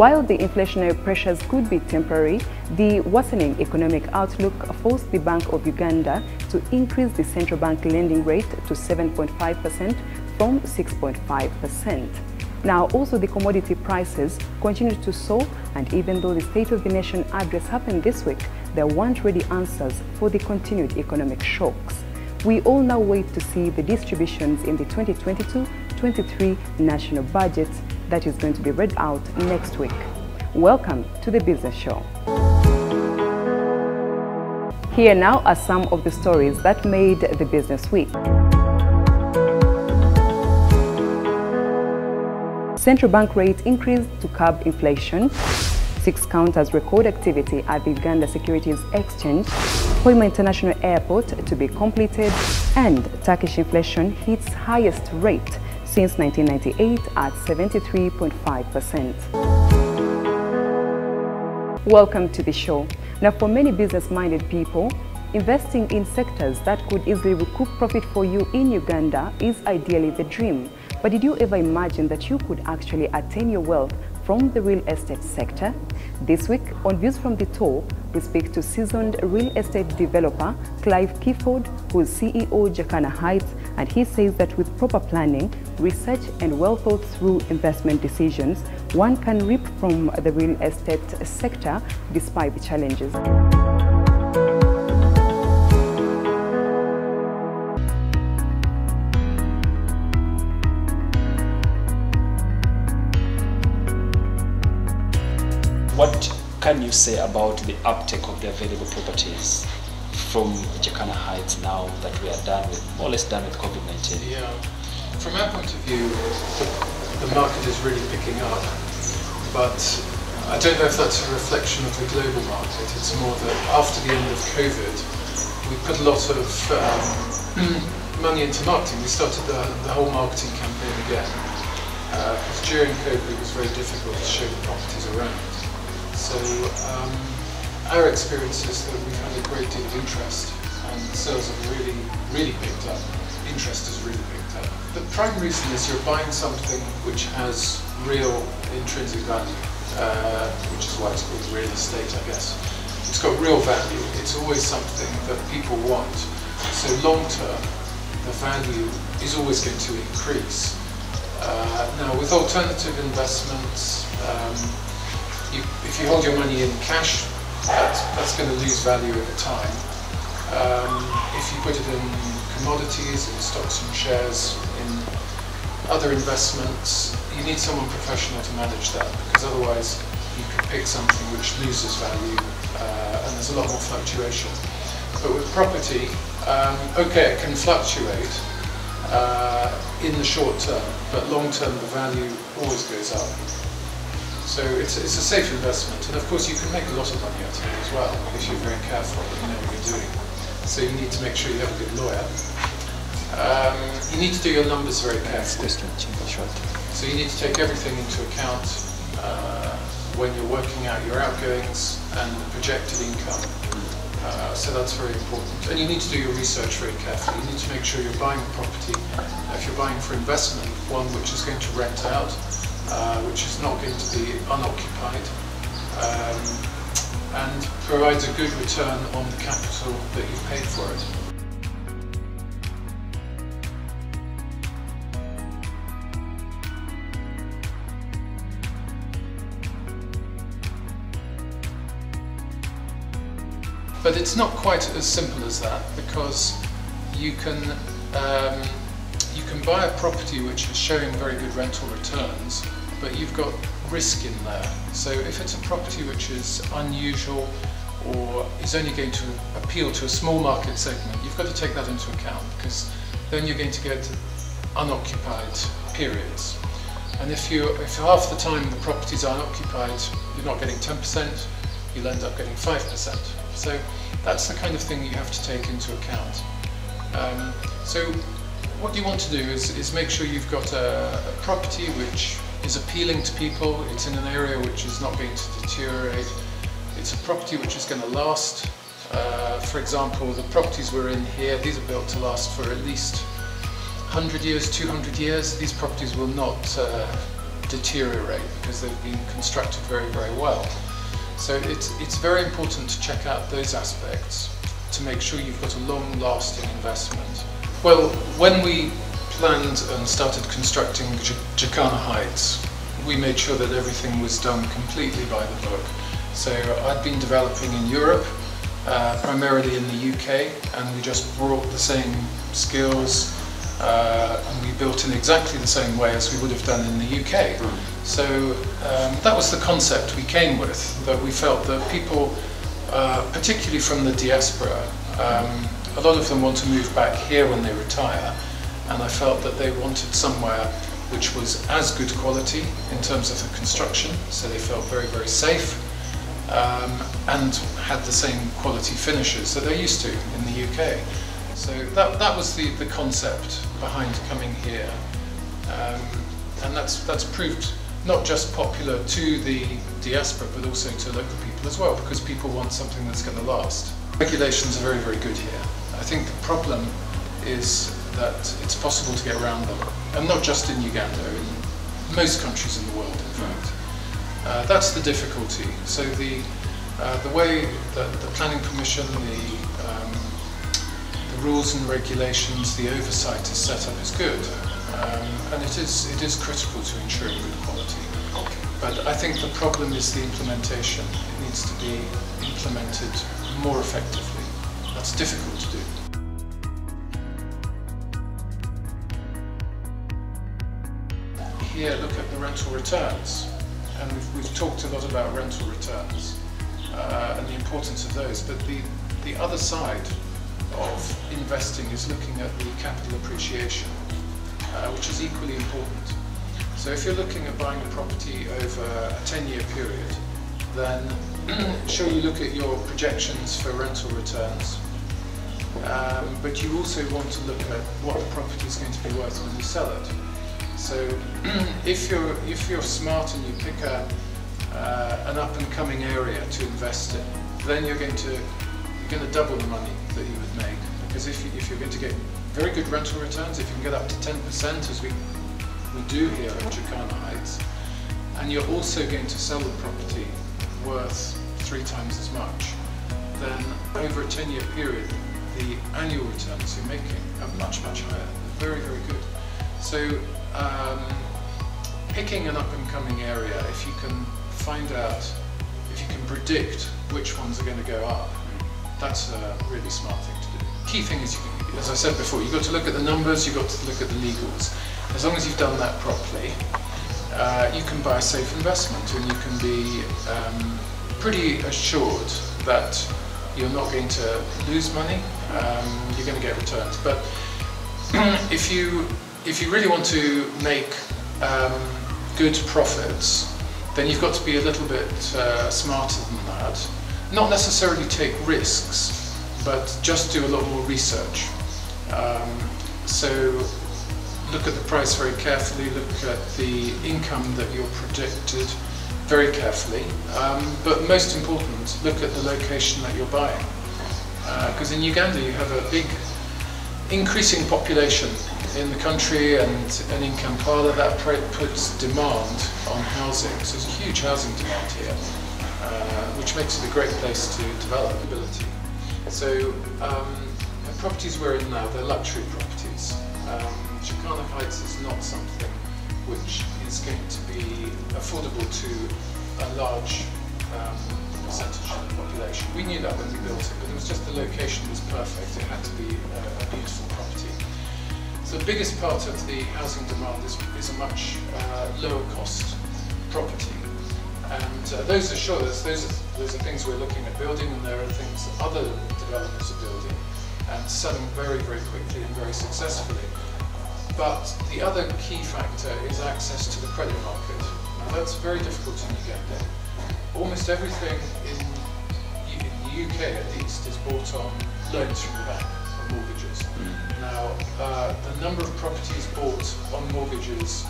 While the inflationary pressures could be temporary, the worsening economic outlook forced the Bank of Uganda to increase the central bank lending rate to 7.5% from 6.5%. Now, also the commodity prices continue to soar, and even though the State of the Nation address happened this week, there weren't ready answers for the continued economic shocks. We all now wait to see the distributions in the 2022-23 national budget that is going to be read out next week. Welcome to the Business Show. Here now are some of the stories that made the Business Week. Central bank rate increased to curb inflation. Six counters record activity at the Uganda Securities Exchange. Hoima International Airport to be completed. And Turkish inflation hits highest rate since 1998 at 73.5%. Welcome to the show. Now, for many business-minded people, investing in sectors that could easily recoup profit for you in Uganda is ideally the dream. But did you ever imagine that you could actually attain your wealth from the real estate sector? This week on Views from the Top, we speak to seasoned real estate developer Clive Kifford, who is CEO Jacana Heights, and he says that with proper planning, research and well thought through investment decisions, one can reap from the real estate sector despite the challenges. What can you say about the uptake of the available properties from Jacana Heights now that we are done with, more or less done with COVID-19? Yeah. From our point of view, the, market is really picking up, but I don't know if that's a reflection of the global market. It's more that after the end of COVID, we put a lot of um, money into marketing. We started the, the whole marketing campaign again. Because uh, during COVID, it was very difficult to show the properties around. So um, our experience is that we've had a great deal of interest and sales have really, really picked up. Interest has really picked up. The prime reason is you're buying something which has real intrinsic value, uh, which is why it's called real estate, I guess. It's got real value. It's always something that people want. So long term, the value is always going to increase. Uh, now, with alternative investments, um, you, if you hold your money in cash, that's, that's going to lose value over time. Um, if you put it in commodities, in stocks and shares, in other investments, you need someone professional to manage that because otherwise you could pick something which loses value uh, and there's a lot more fluctuation. But with property, um, okay, it can fluctuate uh, in the short term, but long term the value always goes up. So it's, it's a safe investment, and of course you can make a lot of money out of it as well if you're very careful and you know what you're doing. So you need to make sure you have a good lawyer. Um, you need to do your numbers very carefully. So you need to take everything into account uh, when you're working out your outgoings and projected income. Uh, so that's very important. And you need to do your research very carefully. You need to make sure you're buying property, if you're buying for investment, one which is going to rent out, uh, which is not going to be unoccupied um, and provides a good return on the capital that you've paid for it. But it's not quite as simple as that because you can um, you can buy a property which is showing very good rental returns but you've got risk in there. So if it's a property which is unusual or is only going to appeal to a small market segment, you've got to take that into account because then you're going to get unoccupied periods. And if you if half the time the properties are unoccupied, you're not getting 10%, you'll end up getting 5%. So that's the kind of thing you have to take into account. Um, so what you want to do is, is make sure you've got a, a property which is appealing to people, it's in an area which is not going to deteriorate, it's a property which is going to last. Uh, for example, the properties we're in here, these are built to last for at least 100 years, 200 years. These properties will not uh, deteriorate because they've been constructed very, very well. So it's, it's very important to check out those aspects to make sure you've got a long-lasting investment. Well, when we planned and started constructing Jacana Heights, we made sure that everything was done completely by the book. So I'd been developing in Europe, uh, primarily in the UK, and we just brought the same skills uh, and we built in exactly the same way as we would have done in the UK. Mm. So um, that was the concept we came with, that we felt that people, uh, particularly from the diaspora, um, a lot of them want to move back here when they retire, and I felt that they wanted somewhere which was as good quality in terms of the construction, so they felt very, very safe, um, and had the same quality finishes that they're used to in the UK. So that, that was the, the concept behind coming here. Um, and that's, that's proved not just popular to the diaspora, but also to local people as well, because people want something that's going to last. Regulations are very, very good here. I think the problem is that it's possible to get around them, and not just in Uganda, in most countries in the world, in fact. Uh, that's the difficulty. So the uh, the way that the planning permission, the, um, the rules and regulations, the oversight is set up is good, um, and it is it is critical to ensuring good quality. But I think the problem is the implementation. It needs to be implemented more effectively. That's difficult to do. Here, look at the rental returns. And we've, we've talked a lot about rental returns uh, and the importance of those, but the, the other side of investing is looking at the capital appreciation, uh, which is equally important. So if you're looking at buying a property over a 10-year period, then sure you look at your projections for rental returns, um, but you also want to look at what the property is going to be worth when you sell it. So if you're if you're smart and you pick a uh, an up and coming area to invest in, then you're going to you're going to double the money that you would make because if you, if you're going to get very good rental returns, if you can get up to 10% as we we do here at Jacana Heights, and you're also going to sell the property worth three times as much, then over a 10-year period, the annual returns you're making are much, much higher. They're Very, very good. So um, picking an up-and-coming area, if you can find out, if you can predict which ones are going to go up, that's a really smart thing to do. Key thing is, can, as I said before, you've got to look at the numbers, you've got to look at the legals. As long as you've done that properly, uh, you can buy a safe investment and you can be um, pretty assured that you're not going to lose money, um, you're going to get returns. But if you if you really want to make um, good profits, then you've got to be a little bit uh, smarter than that. Not necessarily take risks, but just do a lot more research. Um, so look at the price very carefully, look at the income that you're predicted very carefully, um, but most important, look at the location that you're buying. Because uh, in Uganda you have a big increasing population in the country and, and in Kampala that puts demand on housing. So there's a huge housing demand here, uh, which makes it a great place to develop ability. So um, the properties we're in now, they're luxury properties. Um, Jacana Heights is not something which is going to be affordable to a large um, percentage of the population. We knew that when we built it, but it was just the location was perfect. It had to be a, a beautiful property. The biggest part of the housing demand is, is a much uh, lower cost property. And uh, those are sure, those are, those are things we're looking at building and there are things that other developers are building and selling very, very quickly and very successfully. But the other key factor is access to the credit market. Now that's very difficult in Uganda. Almost everything in, in the UK at least is bought on loans from the bank, mortgages. Mm. Now, uh, the number of properties bought on mortgages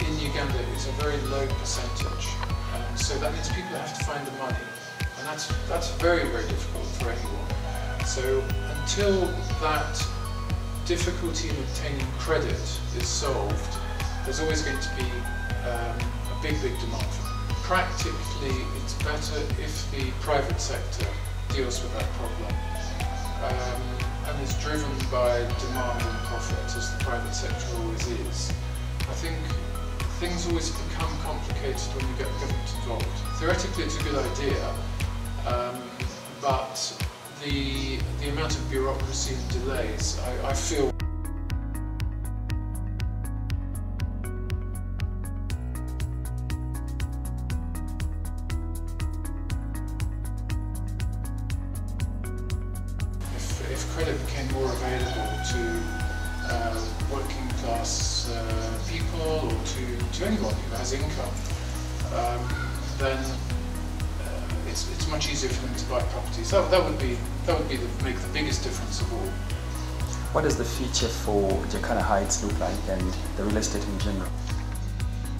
in Uganda is a very low percentage. Um, so that means people have to find the money. And that's, that's very, very difficult for anyone. So until that difficulty in obtaining credit is solved, there's always going to be um, a big, big demand for them. Practically, it's better if the private sector deals with that problem um, and is driven by demand and profit, as the private sector always is. I think things always become complicated when you get government involved. Theoretically, it's a good idea, um, but the, the amount of bureaucracy and delays, I, I feel if, credit became more available to uh, working class uh, people or to, to anyone who has income, um, then uh, it's, it's much easier for them to buy properties. That, that would be that would be the, make the biggest difference of all. What does the future for Jacana Heights look like and the real estate in general?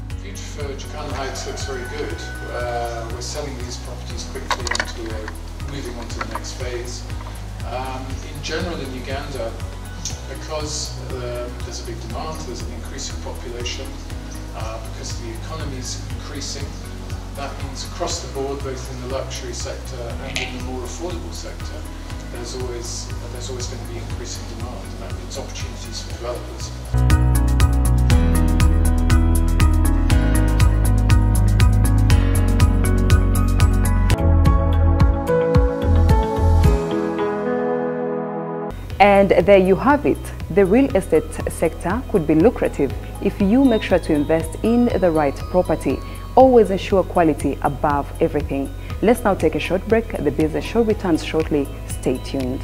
The future for Jacana Heights looks very good. Uh, we're selling these properties quickly and we're moving on to the next phase. Um, in general in Uganda, because um, there's a big demand, there's an increasing population, uh, because the economy is increasing, that means across the board, both in the luxury sector and in the more affordable sector, there's always there's always going to be increasing demand, and that means opportunities for developers. And there you have it. The real estate sector could be lucrative if you make sure to invest in the right property. Always ensure quality above everything. Let's now take a short break. The business show returns shortly. Stay tuned.